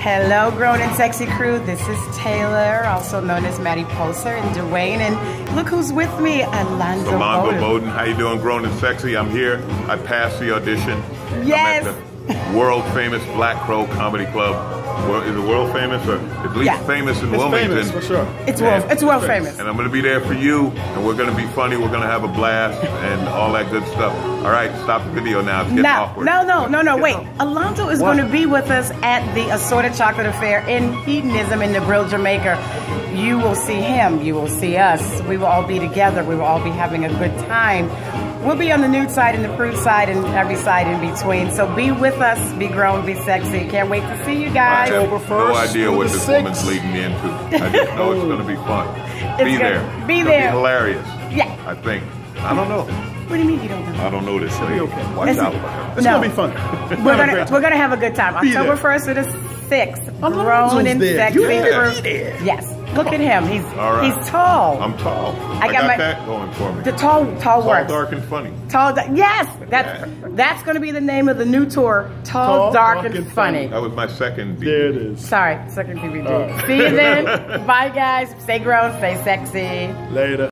Hello, grown and sexy crew. This is Taylor, also known as Maddie Poser and Dwayne. And look who's with me, Alonzo, Alonzo Bodden. Bodden. How you doing, grown and sexy? I'm here. I passed the audition. Yes. I'm at the world famous Black Crow Comedy Club. World, is it world famous or at least Yeah. famous in It's Wilmington? famous for sure. It's world, it's world famous. And I'm going to be there for you, and we're going to be funny. We're going to have a blast and all that good stuff. All right, stop the video now. It's getting No, awkward. no, no, no, no. Wait, getting Alonzo is What? going to be with us at the Assorted Chocolate Affair in Hedonism in Negril, Jamaica. You will see him. You will see us. We will all be together. We will all be having a good time. We'll be on the nude side and the prude side and every side in between. So be with us. Be grown. Be sexy. Can't wait to see you I guys. have October no 1st idea what this 6th. woman's leading me into. I just know it's going to be fun. It's be gonna- there. be It's gonna there. hilarious. Yeah. I think. I don't know. What do you mean you don't know? I don't know this lady. okay. Watch Listen, out for her. It's No. gonna be fun. We're gonna we're gonna have a good time. Be October first to the sixth. Alonzo's Grown and there. sexy. You better there. Yes. Look at him. He's All right. he's tall. I'm tall. I I, got got, my- that going for me. the tall tall Tall, works. dark, and funny. Tall, da- yes, that's that's going to be the name of the new tour. Tall, dark, and, funny. That was my second DVD. There it is. Sorry, second DVD. Oh. See you then. Bye, guys. Stay grown, stay sexy. Later.